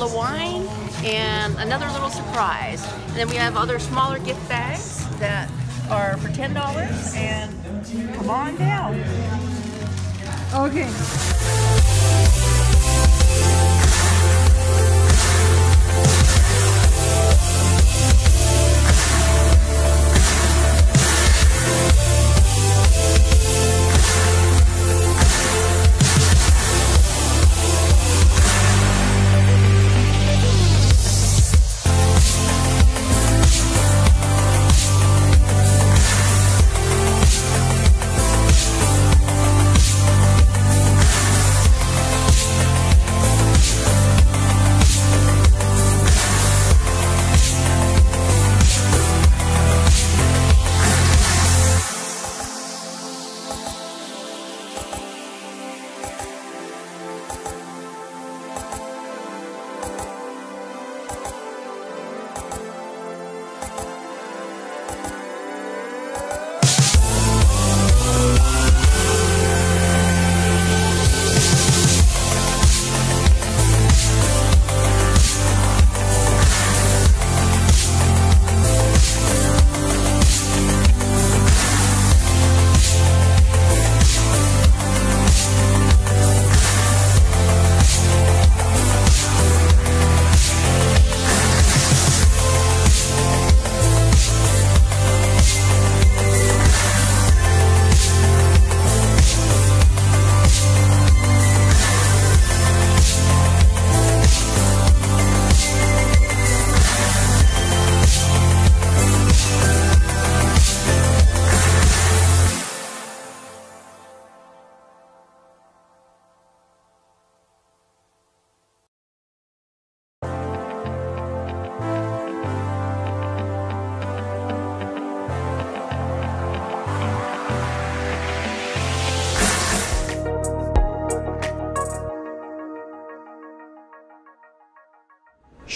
bottle of wine, and another little surprise. And then we have other smaller gift bags that are for $10 and come on down. Okay.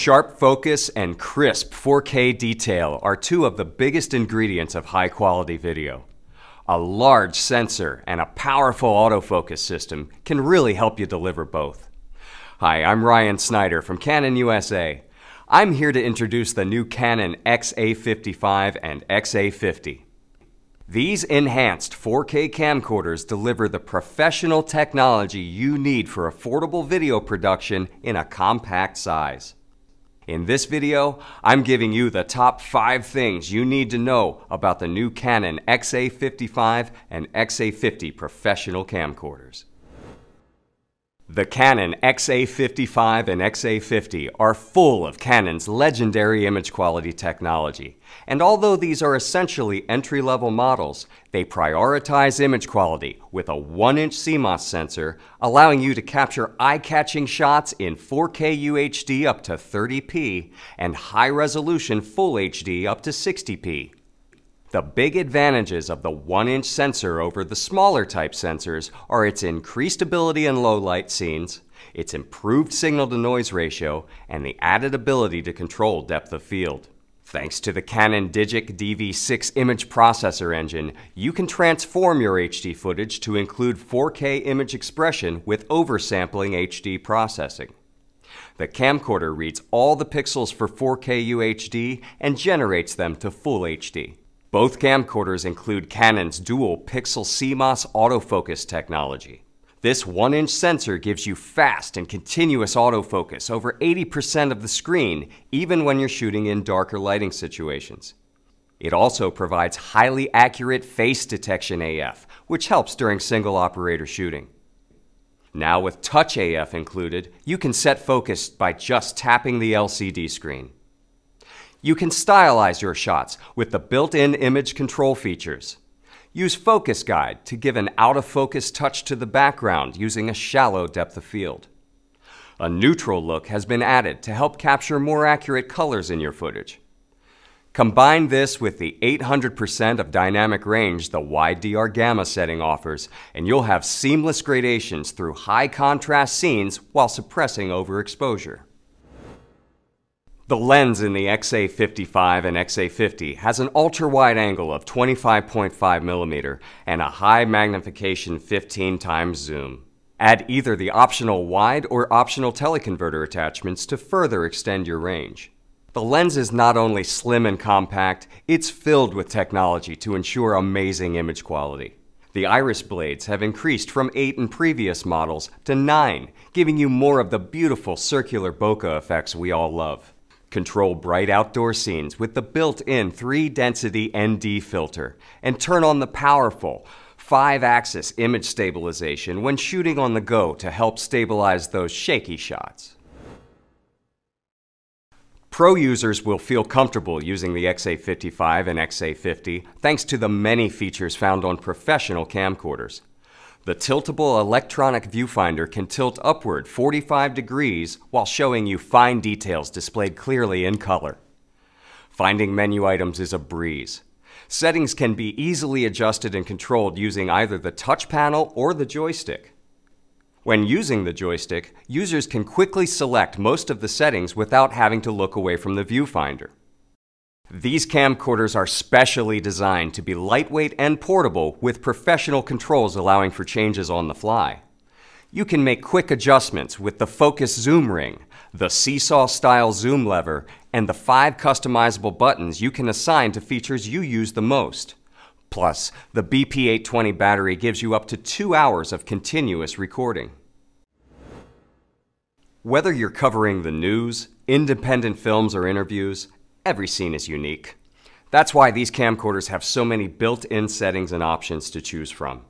Sharp focus and crisp 4K detail are two of the biggest ingredients of high quality video. A large sensor and a powerful autofocus system can really help you deliver both. Hi, I'm Ryan Snyder from Canon USA. I'm here to introduce the new Canon XA55 and XA50. These enhanced 4K camcorders deliver the professional technology you need for affordable video production in a compact size. In this video, I'm giving you the top 5 things you need to know about the new Canon XA55 and XA50 professional camcorders. The Canon XA55 and XA50 are full of Canon's legendary image quality technology. And although these are essentially entry-level models, they prioritize image quality with a 1-inch CMOS sensor, allowing you to capture eye-catching shots in 4K UHD up to 30p and high-resolution Full HD up to 60p. The big advantages of the 1-inch sensor over the smaller type sensors are its increased ability in low light scenes, its improved signal to noise ratio, and the added ability to control depth of field. Thanks to the Canon Digic DV6 image processor engine, you can transform your HD footage to include 4K image expression with oversampling HD processing. The camcorder reads all the pixels for 4K UHD and generates them to Full HD. Both camcorders include Canon's dual pixel CMOS autofocus technology. This 1-inch sensor gives you fast and continuous autofocus over 80% of the screen, even when you're shooting in darker lighting situations. It also provides highly accurate face detection AF, which helps during single operator shooting. Now with Touch AF included, you can set focus by just tapping the LCD screen. You can stylize your shots with the built-in image control features. Use Focus Guide to give an out-of-focus touch to the background using a shallow depth of field. A neutral look has been added to help capture more accurate colors in your footage. Combine this with the 800% of dynamic range the Wide DR gamma setting offers, and you'll have seamless gradations through high contrast scenes while suppressing overexposure. The lens in the XA55 and XA50 has an ultra-wide angle of 25.5 millimeter and a high magnification 15 times zoom. Add either the optional wide or optional teleconverter attachments to further extend your range. The lens is not only slim and compact, it's filled with technology to ensure amazing image quality. The iris blades have increased from 8 in previous models to 9, giving you more of the beautiful circular bokeh effects we all love. Control bright outdoor scenes with the built-in 3-density ND filter, and turn on the powerful 5-axis image stabilization when shooting on the go to help stabilize those shaky shots. Pro users will feel comfortable using the XA55 and XA50 thanks to the many features found on professional camcorders. The tiltable electronic viewfinder can tilt upward 45 degrees while showing you fine details displayed clearly in color. Finding menu items is a breeze. Settings can be easily adjusted and controlled using either the touch panel or the joystick. When using the joystick, users can quickly select most of the settings without having to look away from the viewfinder. These camcorders are specially designed to be lightweight and portable with professional controls allowing for changes on the fly. You can make quick adjustments with the focus zoom ring, the seesaw style zoom lever, and the five customizable buttons you can assign to features you use the most. Plus, the BP820 battery gives you up to two hours of continuous recording. Whether you're covering the news, independent films, or interviews, every scene is unique. That's why these camcorders have so many built-in settings and options to choose from.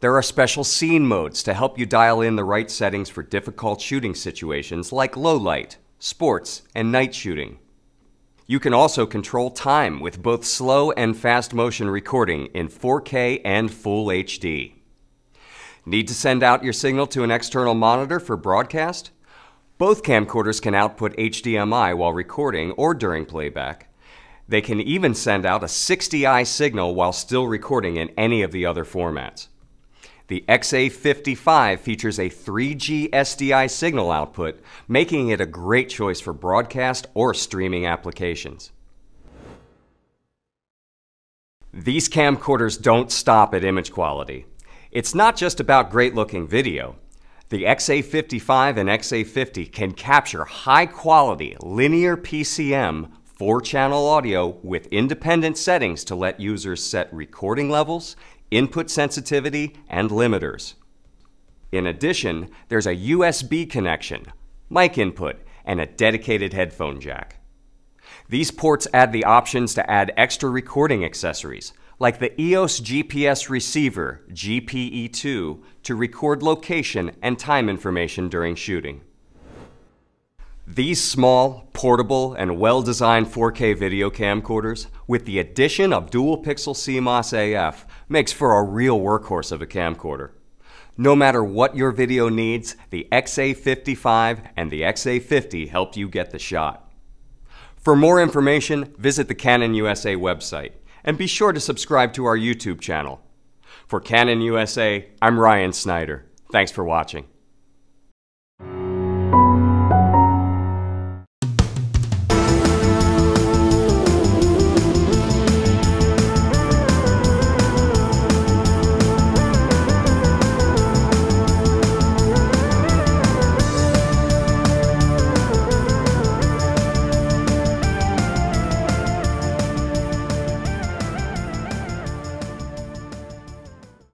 There are special scene modes to help you dial in the right settings for difficult shooting situations like low light, sports, and night shooting. You can also control time with both slow and fast motion recording in 4K and Full HD. Need to send out your signal to an external monitor for broadcast? Both camcorders can output HDMI while recording or during playback. They can even send out a 60i signal while still recording in any of the other formats. The XA55 features a 3G SDI signal output, making it a great choice for broadcast or streaming applications. These camcorders don't stop at image quality. It's not just about great looking video. The XA55 and XA50 can capture high quality linear PCM 4 channel audio with independent settings to let users set recording levels, input sensitivity, and limiters. In addition, there's a USB connection, mic input, and a dedicated headphone jack. These ports add the options to add extra recording accessories, like the EOS GPS receiver GPE2 to record location and time information during shooting. These small, portable, and well-designed 4K video camcorders, with the addition of dual-pixel CMOS AF, makes for a real workhorse of a camcorder. No matter what your video needs, the XA55 and the XA50 help you get the shot. For more information, visit the Canon USA website, and be sure to subscribe to our YouTube channel. For Canon USA, I'm Ryan Snyder. Thanks for watching.